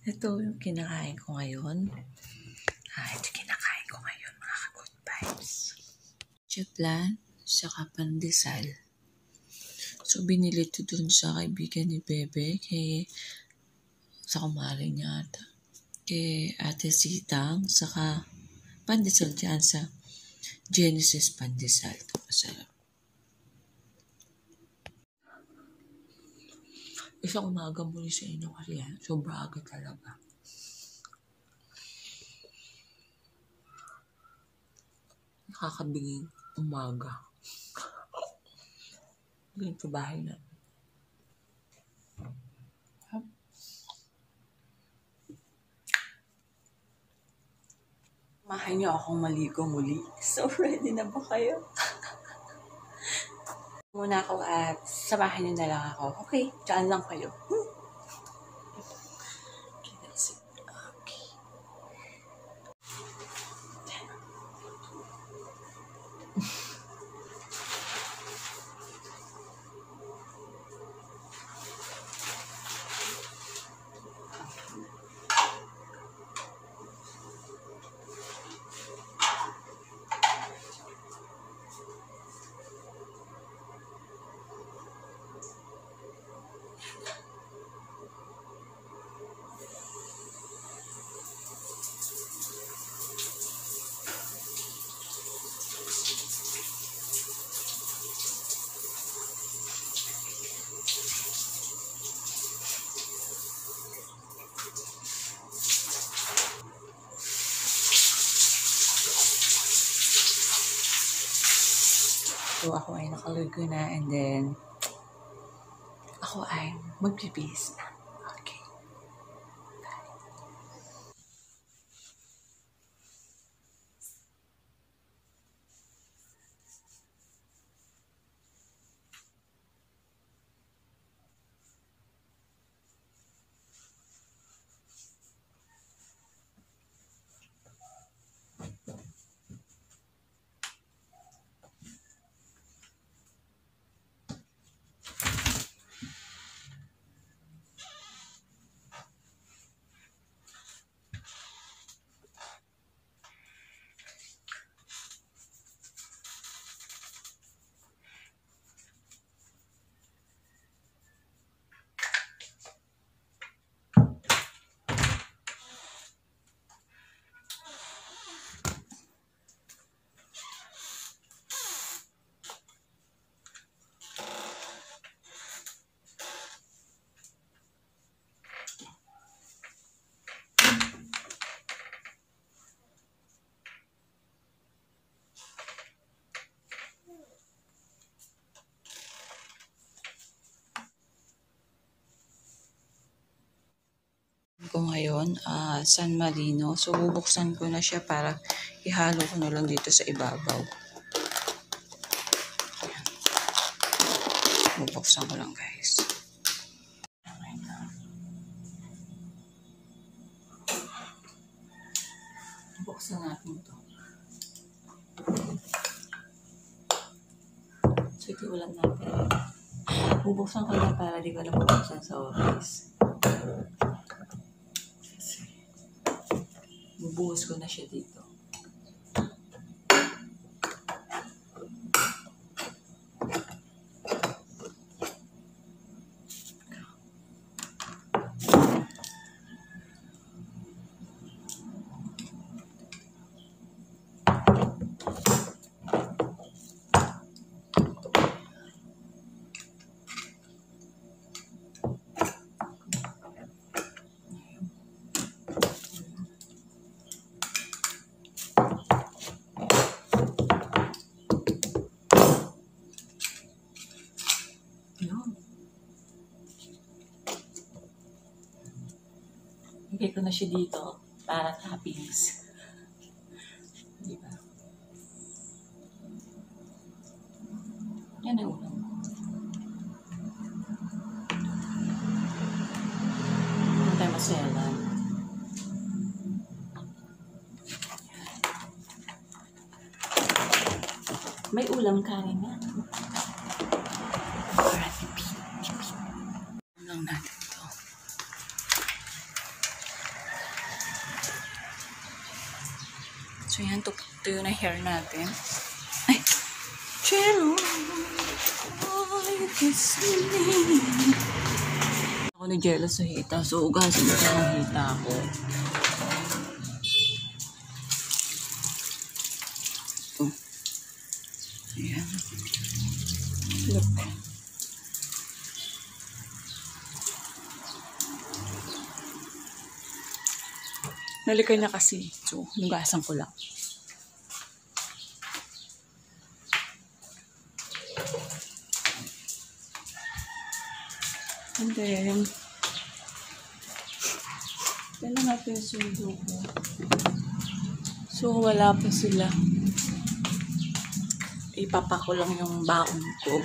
Ito yung kinakain ko ngayon. Ah, ito kinakain ko ngayon, mga ka-good vibes. Chaplan, saka pandesal. So, binili ito dun sa kaibigan ni Bebe, kay sa kumari niya ata. Kay Ate Sitang, saka pandesal dyan sa Genesis Pandesal. Masarap. Isang umaga muli sa inyo kasi yan. Sobra aga talaga. Nakakabiging umaga. Ganito bahay na. Mahay niyo akong maligo muli. So, ready na ba kayo? Muna ako at samahan niyo na lang ako. Okay, dyan lang kayo. Hmm. Ako ay nakaligo na and then ako ay magbibihis na. Ngayon, ah, San Marino. So, bubuksan ko na siya para ihalo ko na lang dito sa ibabaw. Ayan. Bubuksan ko lang, guys. Buksan natin ito. Yung ulam natin. Bubuksan ko lang para di ko na bubuksan sa office. Bubuhos ko na siya dito. Yun. Ko na siya dito para toppings. Di ba? Yan ang ulam. Huwag tayo maselan. May ulam kanin na. Para tipid. So yan, yung na hair natin. Ay! Cello! Ay, kiss me. Ako ni Jello sa hita. So, ugasin ko ng hita ko. Ito. Ayan. Look. Nalikay na kasi. So, nugasan ko lang. And then, na natin yung sundo ko. So, wala pa sila. Ipapa ko lang yung baon ko.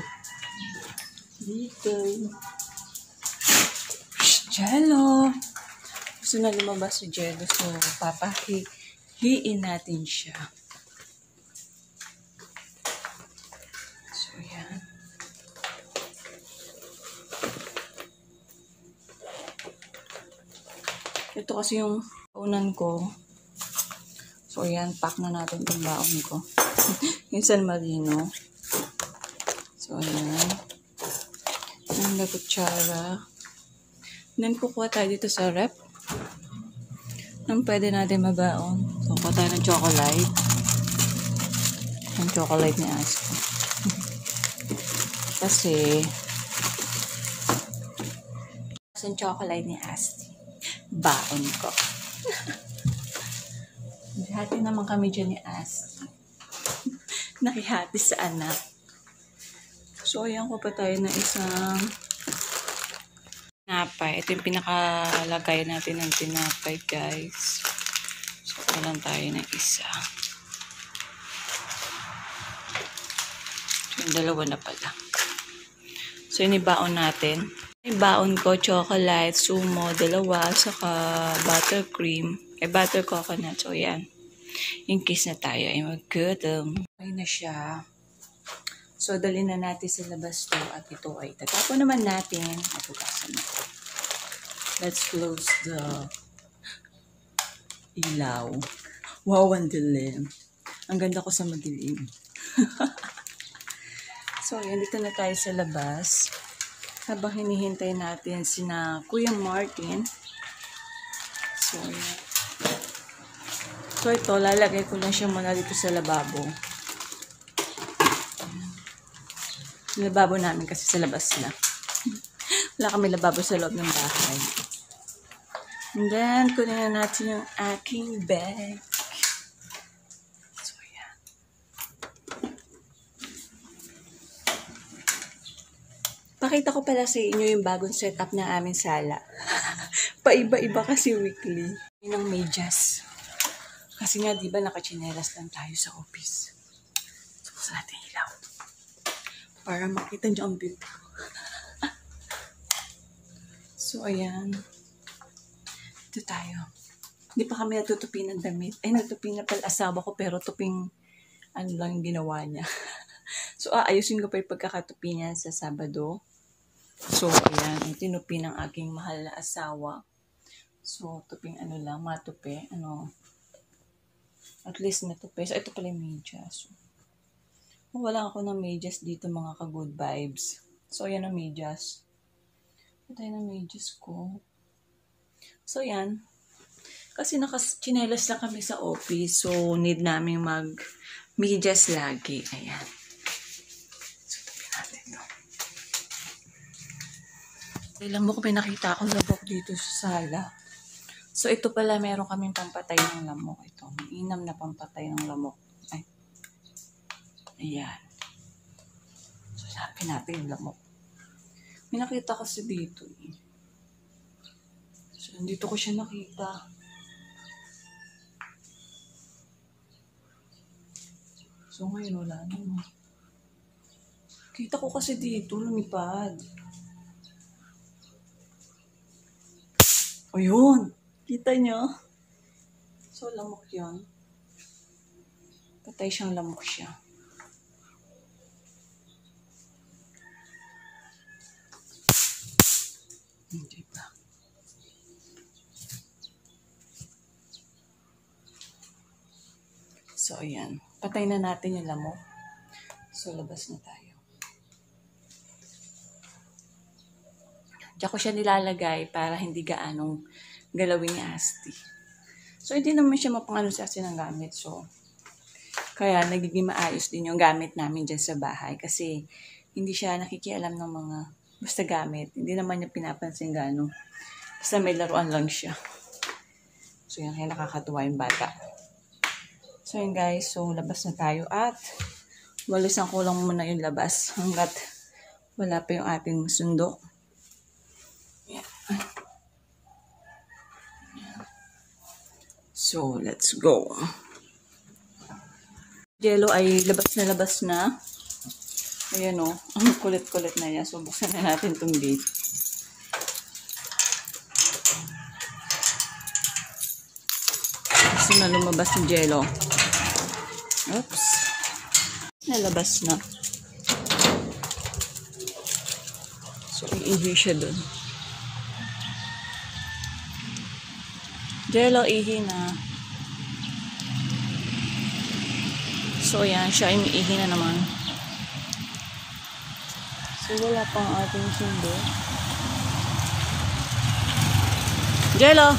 Dito. Jello! Gusto na lumabas si Jello. So, papahihiin natin siya. So, yan. Ito kasi yung unan ko. So, ayan, pack na natin itong baon ko. yung San Marino. So, ayan. Ang na kutsara. Then, kukuha tayo dito sa rep. Nang pwede natin mabaon. So, kuha tayo ng chocolate. Ang chocolate ni Asko. kasi, yung chocolate ni Asti. Baon ko. Hati naman kami dyan ni Asti. Nakihati sa anak. So, ayan ko pa tayo na isang tinapay. Ito yung pinakalagay natin ng tinapay, guys. So, lang tayo ng isa. So, yung dalawa na pala. So, yun yung baon natin. Yung baon ko, chocolate, sumo, dalawa, saka buttercream, eh, butter coconut. So, yan. Yung kiss na tayo ay mag-gutom. Okay na siya. So, dali na natin sa labas to at ito ay tatapon naman natin at ugasan na. Let's close the ilaw. Wow, ang dilim. Ang ganda ko sa madilim. so, yan, dito na tayo sa labas. Habang hinihintay natin sina Kuya Martin. So. So, ito, lalagay ko lang siya muna dito sa lababo. Yung lababo namin kasi sa labas na. Wala kami lababo sa loob ng bahay. And then, kunin na natin yung aking bag. So, yan. Pakita ko pala sa inyo yung bagong setup ng aming sala. Paiba-iba kasi weekly. Yun ang medyas. Kasi nga, di ba, nakachinelas lang tayo sa office. So, natin ilaw. Para makita niyo ang ko. so, ayan. Ito tayo. Hindi pa kami natutupi ng damit. Ay, natutupi na pala asawa ko, pero tuping, ano lang ginawa niya. so, aayusin ko pa yung pagkakatupi niya sa Sabado. So, ayan, tinupi ng aking mahal na asawa. So, tuping ano lang, matupi. Ano, at least natupi. So, ito pala yung medyas. So, wala ako ng medyas dito, mga ka-good vibes. So, ayan ang medyas. Ito yung medyas ko. So, yan. Kasi nakachinelas lang kami sa office. So, need namin mag-medyas lagi. Ayan. So, tabi mo ko pinakita ako labok dito sa sala. So, ito pala meron kaming pampatay ng lamok. Ito, may inam na pampatay ng lamok. Ay. Ayan. So, sabi natin yung lamok. May nakita kasi dito eh. So, dito ko siya nakita. So, ngayon wala naman. Kita ko kasi dito, lumipad. O yun! Kita nyo? So, lamok yun. Patay siyang lamok siya. Hindi ba? So, ayan. Patay na natin yung lamok. So, labas na tayo. Diyan ko siya nilalagay para hindi gaanong galawin ni Asti. So, hindi naman siya mapangano si Asti ng gamit. So, kaya nagiging maayos din yung gamit namin dyan sa bahay. Kasi, hindi siya nakikialam ng mga basta gamit. Hindi naman niya pinapansin gano'n. Basta may laruan lang siya. So, yan. Kaya nakakatuwa yung bata. So, yun guys. So, labas na tayo. At, walisan ko lang muna yung labas. Hanggat wala pa yung ating sundo. Yan. So, let's go. Jello ay labas na labas na. Ayan o. Ang kulit-kulit na yan. So, buksan na natin itong gate. Kasi na lumabas yung jello. Oops. Nalabas na. So, iihi siya dun. Jello, ihi na. So, yan. Siya ay iihi na naman. So, wala pang ating sundo. Jello!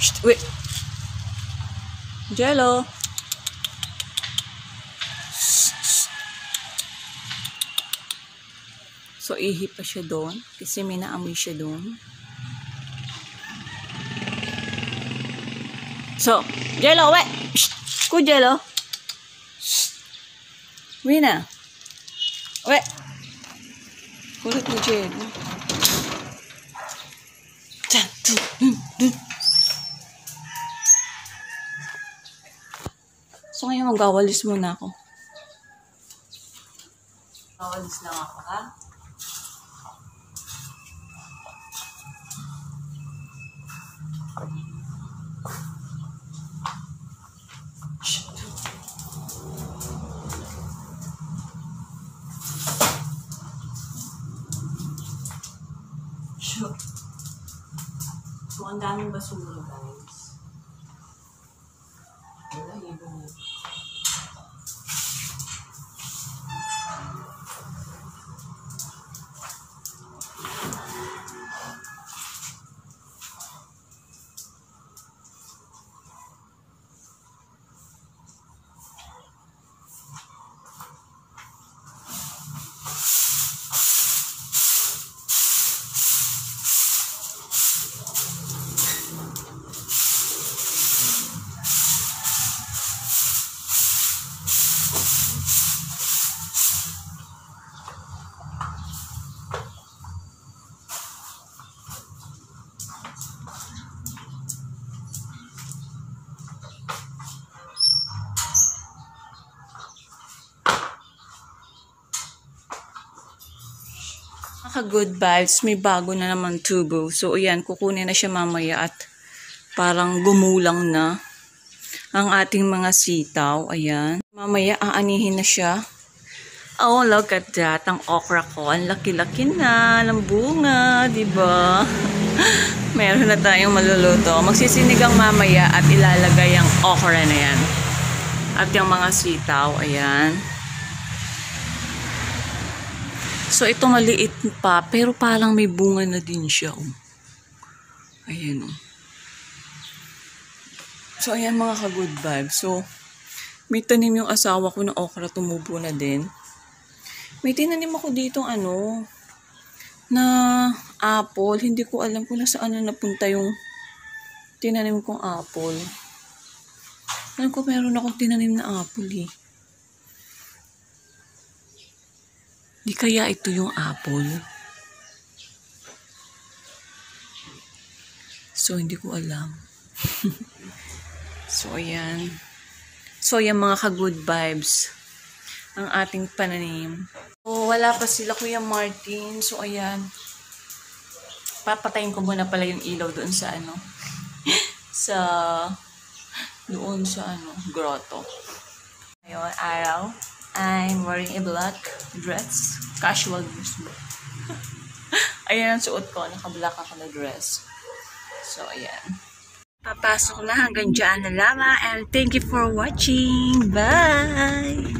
Shh, wait. Jello! So, ihi pa siya doon. Kasi may naamoy siya doon. So, Jello, wait! Shh! Ku Jello! Shh! Wina! Wait! Kulit mo, Jello. Diyan, dun, dun, dun. So, ngayon magwawalis muna ako. Wawalis lang ako, ha? Sure. Daming basura, Naka-good vibes. May bago na naman tubo. So, ayan, kukunin na siya mamaya at parang gumulang na ang ating mga sitaw. Ayan. Mamaya, aanihin na siya. Oh, look at that. Ang okra ko. Ang laki-laki na ng bunga. ba? Diba? Meron na tayong maluluto. Magsisinigang mamaya at ilalagay ang okra na yan. At yung mga sitaw. Ayan. So, ito maliit pa, pero parang may bunga na din siya. Oh. Ayan, oh. So, ayan mga ka-good vibes. So, may tanim yung asawa ko na okra, tumubo na din. May tinanim ako dito, ano, na apple. Hindi ko alam kung nasaan na napunta yung tinanim kong apple. Alam ko, meron akong tinanim na apple, eh. Di kaya ito yung apple? So, hindi ko alam. so, ayan. So, ayan mga ka-good vibes. Ang ating pananim. So, wala pa sila Kuya Martin. So, ayan. Papatayin ko muna pala yung ilaw doon sa ano. sa doon sa ano, grotto. Ngayon, araw. I'm wearing a black dress. Casual dress mo. ayan ang suot ko. Naka-black ako na dress. So, ayan. Papa pasok na hanggang dyan na lamang and thank you for watching. Bye!